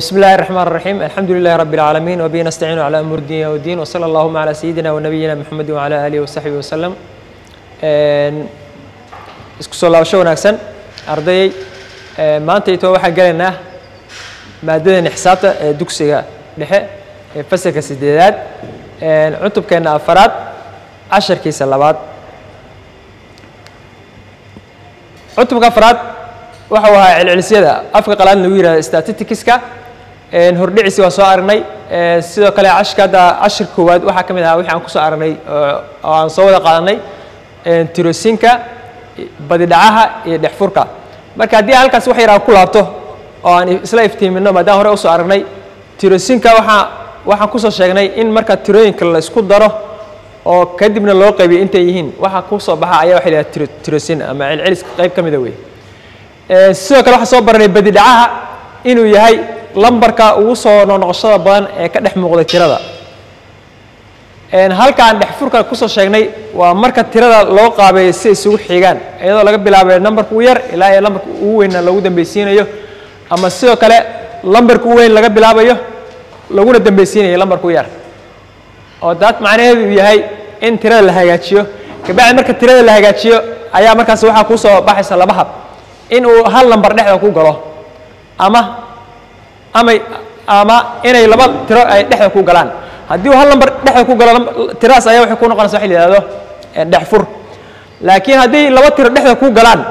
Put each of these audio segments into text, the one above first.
بسم الله الرحمن الرحيم الحمد لله رب العالمين وبه نستعين على أمور الدنيا والدين وصلى اللهم على سيدنا ونبينا محمد وعلى آله وصحبه وسلم isku soo laabasho wanaagsan ardayay maantayto waxaan gelaynaa maadadeena xisaabta ee dugsiga dhexe ee fasalka sideedaad cutubkeena afaraad casharkiisa labaad cutubka afaraad waxau ahaa celcelisyada afka qalaad lagu yihahdo statisticska. Hordhiciisi waa soo aragnay sidoo kale cashka hadda cashir koowaad waxaa ka mid ahaa wixii aan ku soo aragnay oo aan soo wada qaadanay. Tirosinka badidhacaha iyo dhexfurka. Marka haddii aan halkaas wax yaraa ku laabto oo aan isla iftiimino maadaama hore u soo aragnay tirosinka waxaa waxaan ku soo sheegnay in marka tirooyinka la isku daro oo kadibna loo qaybiyo intay yihiin waxa ku soo baxa ayaa waxa la yidhaha tirosin ama celceliska qayb ka mida wey sidoo kale waxaan soo baranay badidhacaha inuu yahay lambarka ugu soo noqnoqoshada badan ee ka dhex muuqda tirada. Halkaan dhexfurka ku soo sheegnay waa marka tirada loo qaabeeyo si isugu xigaan iyadoo laga bilaabayo lambarka ugu yar ilaa iyo lambarka ugu weynna lagu dambeysiinayo ama sidoo kale lambarka ugu weyn laga bilaabayo laguna dambeysiinayo lambarka u yar. Oo daad macnaheedu uu yahay in tirada la hagaajiyo. Kabacdi marka tirada la hagaajiyo ayaa markaas waxaa kuusoo baxaysa laba hab in uu hal lambar dhexda ku galo ama amay ama inay laba tiro ay dhexda ku galaan. Haddii uu hal lambar dhexda ku galo tiradaas ayaa waxay ku noqonaysa waxa la yihahdo dhexfur laakiin haddii laba tiro dhexda ku galaan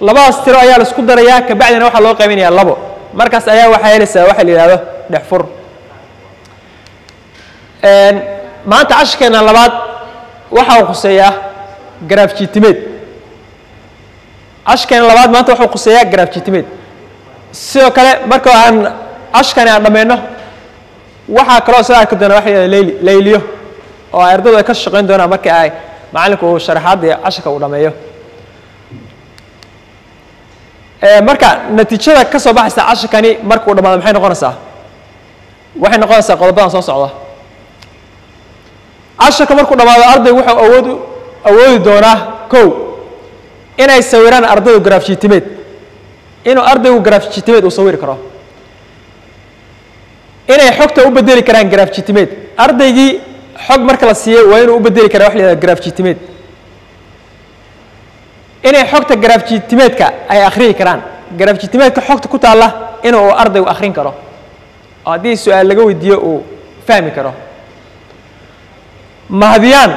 labadaas tiro ayaa la isku darayaa kabacdina waxaa loo qaybinayaa labo. Markaas ayaa waxaa helaysaa waxa la yihahdo dhexfur maanta cashirkeena labaad waxa uu khuseeyaa garaafjitimeed cashirkeena labaad maanta waxuu khuseeyaa garaafjitimeed sidoo kale marka aan cashirkani aan dhammayno waxaa kaloo soo arki doona waxa la leyli layliyo oo ay ardaydu ay ka shaqayn doonaan marka ay macalinku uu sharaxaadda iyo cashirka uu dhammeeyo. Marka natiijada ka soo baxaysa cashirkani marka uu dhamaado maxay noqonaysaa? Waxay noqonaysaa qodobadan soo socda. Cashirka markuu dhamaado ardaygu wuxuu awood awoodi doonaa kow inay sawiraan ardaydu garaafjitimeed inuu ardaygu garaafjitimeed uu sawiri karo. Inay xogta u bedeli karaan garaafjitimeed ardaygii xog marka la siiyey waa inuu u bedeli kara wax la yihahdo garaafjitimeed inay xogta garaafjitimeedka ay akhriyi karaan. Garaafjitimeedka xogta ku taalla inuu ardaygu akhrin karo. Oo haddii su'aal laga weydiiyo uu fahmi karo. Mahadiyaan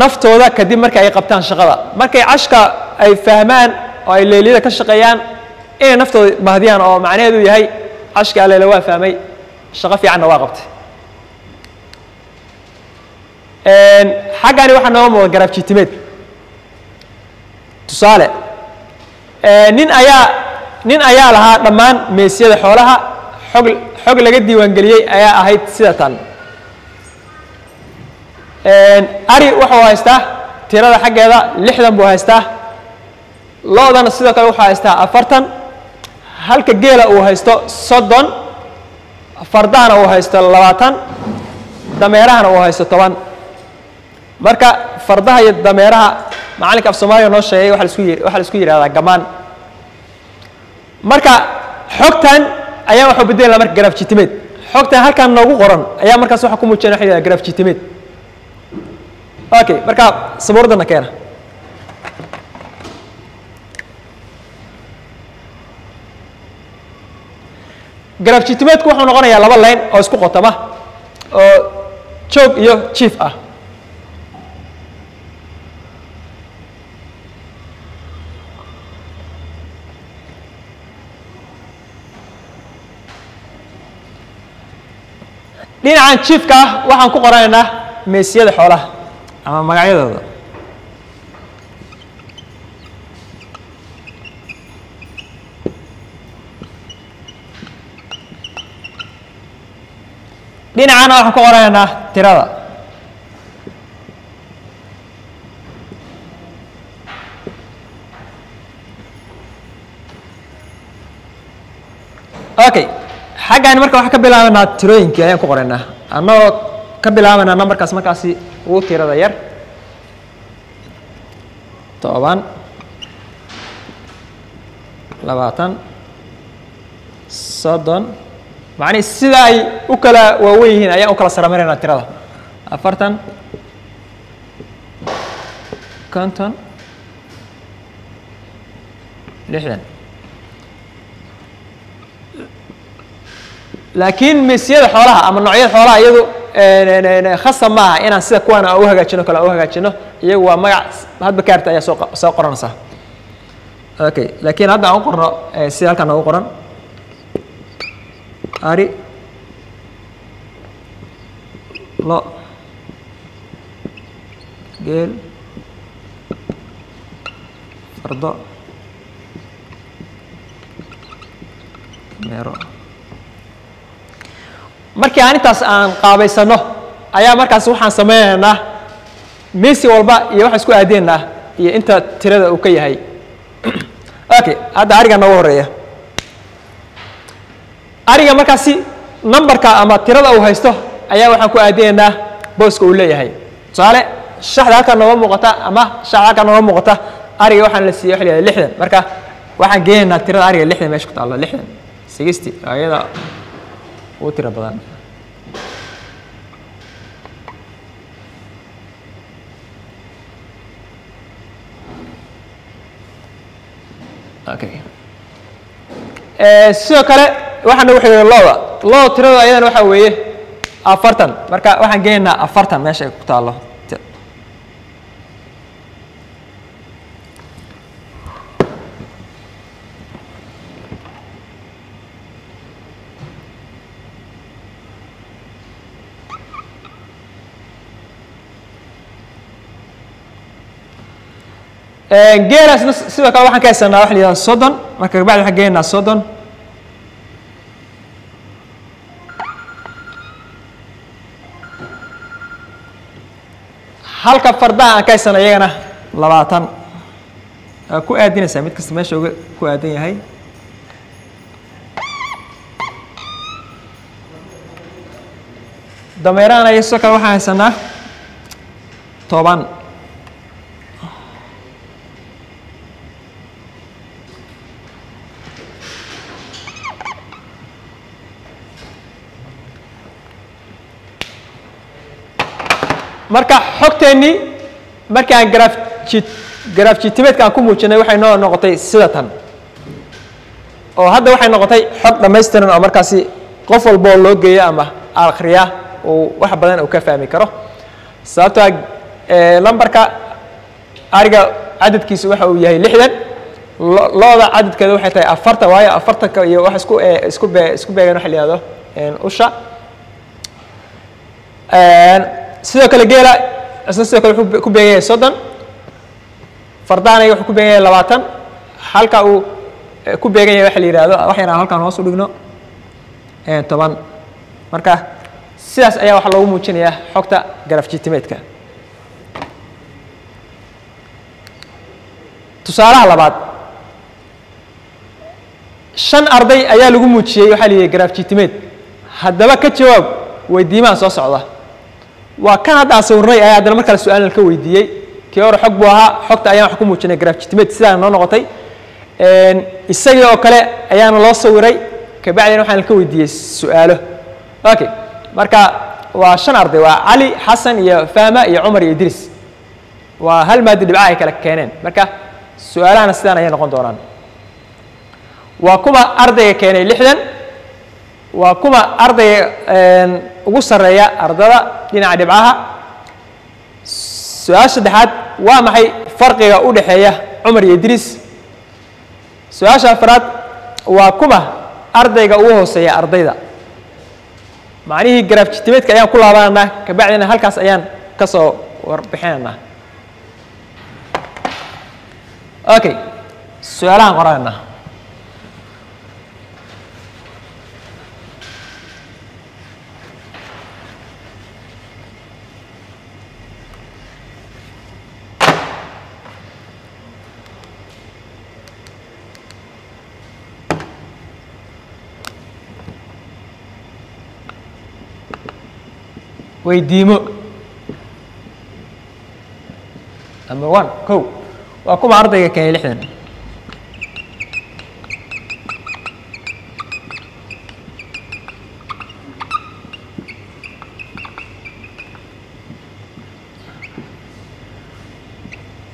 naftooda kadib marka ay qabtaan shaqada. Markay cashka ay fahmaan oo ay leyliyada ka shaqeeyaan inay naftooda mahadiyaan oo macnaheedu yahay cashka alleele waa fahmay shaqo fiicanna waa qabtay. Xaggani waxaa nooga muuqda garaafjitimeed tusaale nin ayaa nin ayaa lahaa dhammaan meesyada xoolaha xog xog laga diiwaangeliyey ayaa ahayd sida tan ari wuxuu haystaa tirada xaggeeda lixdan buu haystaa. Lo-dana sidoo kale wuxuu haystaa afartan. Halka geela uu haysto soddon. Fardahana uu haysto labaatan. Dameerahana uu haysto toban. Marka fardaha iyo dameeraha macalinka af soomaaliya noo sheegay waxaa la isku yihahdaa gamaan. Marka xogtan ayaa waxuu bedelaya marka garaafjitimeed xogtan halkan noogu qoran ayaa markaas waxa ku muujinaya waxa la yihahda garaafjitimeed okay marka sabuuradana keena garaafjitimeedku wuxuu noqonayaa laba layn oo isku qotama oo joog iyo jief ah. Dhinacan jiefka ah waxaan ku qoranaynaa meesiyada xoolaha ama magacyadooda dhinacana waxaan ku qoranaynaa tirada. Okay xaggan marka waxaan ka bilaabanaa tirooyinkii ayaan ku qoraynaa annagoo ka bilaabanaa nambarkaas markaasi ugu tirada yar. Toban. Labaatan. Soddon. Macnihi sida ay u kala waawen yihiin ayaan u kala saramarinaa tirada. Afartan. Konton. Lixdan. Laakiin misyada xoolaha ama noocyada xoolaha iyadu khasab maaha inaan sida kuwan aan u hagaajino kale u hagaajino iyagu waa magac hadba kaarta ayaa soo soo qoranaysaa okay laakiin hadda aan u qorno sida halkan noogu qoran. Ari. Lo. Geel. Fardo. Meero markii aan intaas aan qaabaysano ayaa markaas waxaan sameynaynaa mesi walba iyo waxaan isku aadeenaa iyo inta tirada uu ka yahay. Okay hadda ariga noogu horreeya. Ariga markaasi numberka ama tirada uu haysto ayaa waxaan ku aadinaynaa booska uu leeyahay. Tusaale shaxda halkan nooga muuqata ama shaxda halkan nooga muuqata ariga waxaan la siiyey waxa la yihahda lixdan. Marka waxaan geenaynaa tirada ariga lixdan meesha ku taalla lixdan. Sixty ayada ugu tiro badan sidoo kale waxaa nagu xiga looda. Looda tirada ayadana waxaa weeye afartan. Marka waxaan geenaynaa afartan meesha ay ku taallo geelaasna sidoo kale waxaan ka haysanaa waxa la yihahda soddon marka kabacdi waxaan geenaynaa soddon halka fardaha aan ka haysana iyagana labaatan. Aa ku aadinaysaa mid kasta meesha uga ku aadan yahay. Dameerahana iyo sidoo kale waxaan haysanaa. Toban marka xogteennii markii aan grafji grafjitimeedka aan ku muujinay waxay noo noqotay sida tan oo hadda waxay noqotay xog dhammaystiran oo markaasi qof walboo loo geeyo ama akhriya uu wax badan uu ka fahmi karo. Sababtoa lambarka ariga cadadkiisu waxa uu yahay lixdan looda cadadkeeda waxay tahay afartan waayo afartanka iyo wax isku isku be isku beegan waxa la yihahdo usha sidoo kale geela isna sidoo kale wuxuu ku beegan yahay soddon fardaana wuxuu ku beegan yahay labaatan. Halka uu ku beegan yahay waxa la yihahdo wax yaraan halkaan hoos u dhigno toban. Marka sidaas ayaa waxaa loogu muujinayaa xogta garafjitimeedka tusaalaha labaad shan arday ayaa lagu muujiyey waxaa la yihi garafjitimeed haddaba ka jawaab weydiimaha soo socda waa kan hadda aan sawirnay ayaa haddana mar kale su'aalan ka weydiiyey. Kii hore xog buu ahaa xogta ayaan wax ku muujinay grafjitimeed sidaa noo noqotay. Isagii oo kale ayaana loo sawiray. Kabacdina waxaan ka weydiiyey su'aalo. Okay marka waa shan arday waa cali xasan iyo fahma iyo cumar iyo idris. Waa hal maadi dhibcaha ay kala keeneen. Marka su'aalahana sidaan ayay noqon doonaan. Waa kuma ardayga keenay lixdan waa kuma ardayga ugu sarreeya ardada dhinaca dhibcaha. Su'aasha saddexaad waa maxay farqiga u dhexeeya cumar iyo idriis su'aasha afraad waa kuma ardayga ugu hooseeya ardayda. Macnihii grafjitimeedka ayaan ku laabananaa kabacdina halkaas ayaan ka soo warbixinaynaa. Okay su'aalahaan qoranayna weydiimo. Number one ko waa kuba ardayga keenay lixdan?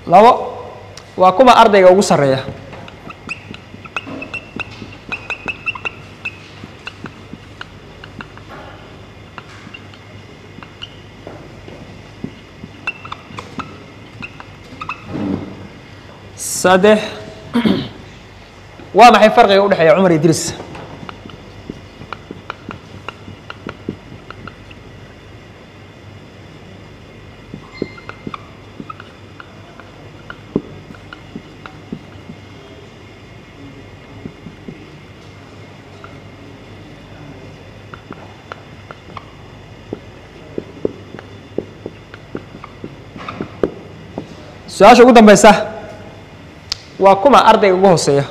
Labo waa kuba ardayga ugu sarreeya? Saddex. Waa maxay farqiga u dhexeeya cumar iyo idriis su'aasha ugu dambeysa waa kuma ardayga ugu hooseeya?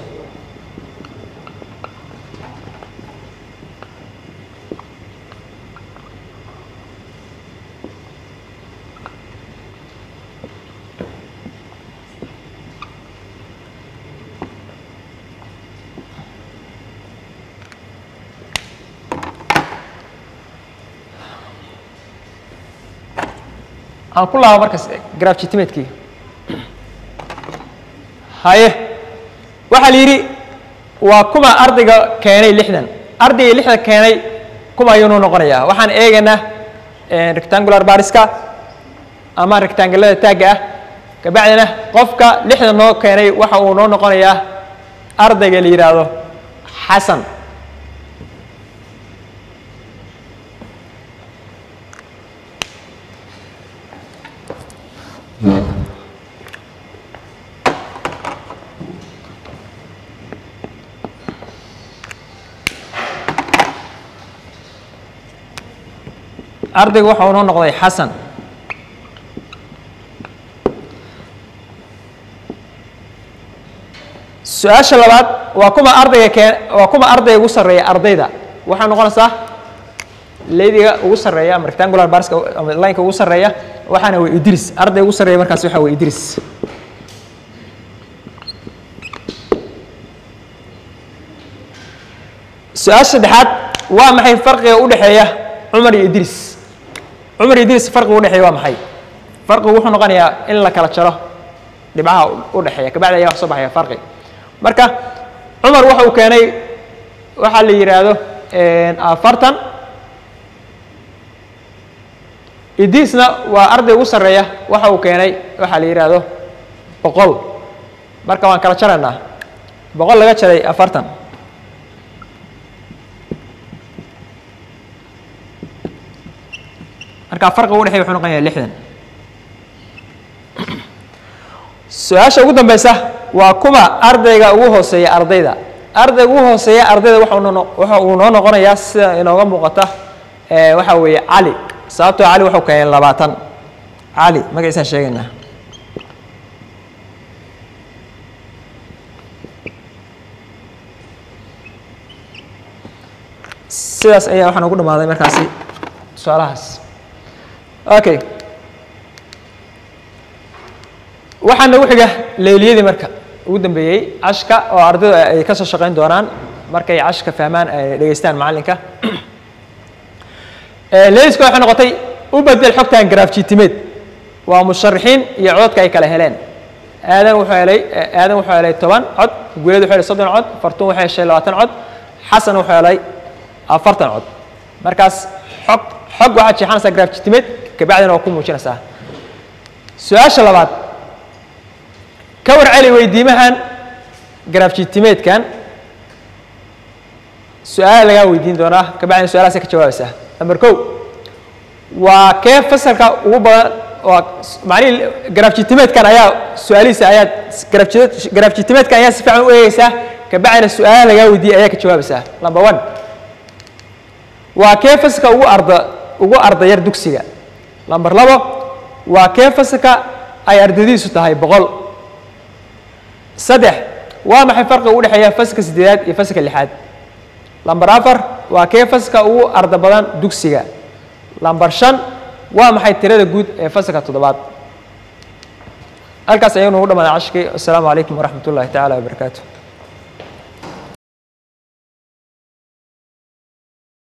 Aan ku laaba markaas grafjitimatekii haye. Waxaa la yidhi waa kuma ardayga keenay lixdan. Ardayga lixdan keenay kuma ayuunu noqonayaa. Waxaan eegaynaa rectangular bariska ama rectangulada taagga ah. Kabacdina qofka lixdan noo keenay waxa uu noo noqonayaa ardayga la yidhaahdo xasan ardaygu waxa uu noo noqday xasan. Su'aasha labaad waa kuma ardayga kee waa kuma ardayga ugu sarreeya ardayda. Waxay noqonaysaa leydiga ugu sarreeya ama rectangular barska ama lineka ugu sarreeya waxaana way idris. Ardayga ugu sarreeya markaas waxa way idris. Su'aasha saddexaad waa maxay farqiga u dhexeeya cumar iyo idris cumar iyo idris farqiga u dhexeeya waa maxay? Farqigu wuxuu noqonayaa in la kala jaro dhibcaha u dhexeeya kabacdi ayaa wax soo baxaya farqi. Marka cumar waxa uu keenay waxaa la yidhaahdo afartan. Idrisna waa arday ugu sarreeya waxa uu keenay waxaa la yidhaahdo boqol. Marka waan kala jaraynaa boqol laga jaray afartan marka farqiga u dhexeya wuxuu noqonaya lixdan. Su'aasha ugu dambeysa waa kuma ardayga ugu hooseeya ardayda. Ardayga ugu hooseeya ardayda waxa uu noo noqonayaa sida inooga muuqata waxa weeye cali sababtoo cali waxuu keenay labaatan. Cali magaciisaan sheegaynaa? Sidaas ayaa waxaan ugu dhamaaday markaasi su'aalahaas okay waxaa nagu xiga leyliyadii marka. Ugu dambeeyey cashka oo ardaydu ay ka soo shaqayn doonaan markay cashka fahmaan ay dhegeystaan macallinka. Leyliska waxay noqotay u bedel xogtan grafjitimeed waa musharaxiin iyo cododka ay kala heleen. Aadan wuxuu helay aadan wuxuu helay toban cod guuled wuxuu helay soddon cod fartuun waxay heshay labaatan cod xasan wuxuu helay afartan cod. Markaas xog xog waxaad jeexanaysaa grafjitimeed kabacdina waa ku muujinaysaa su'aasha labaad ka war weydiimahan grafjitimeedkan su'aala lagaa weydiin doonaa kabacdina su'aalahaasay ka jawaabaysaa number ko waa kee fasalka ugu badan waa macnihii ayaa su'aalihiisa ayaad grafjitimeedkan ayaa si fiican u eegeysaa kabacdina su'aalaha lagaa weydiiyay ayaa ka jawaabaysaa number one waa kee fasalka ugu arda ugu ardayar dugsiga number labo waa kee fasalka ay ardaydiisu tahay? Boqol. Saddex waa maxay farqiga u dhexeeya fasalka siddeedaad iyo fasalka lixaad? Lamber afar waa kee fasalka ugu arda badan dugsiga? Lamber shan waa maxay tirada guud ee fasalka toddobaad? Halkaas ayaynu ugu dhamaada cashkii. Assalaamu calaykum waraxmat ullahi tacaala wabarakaatu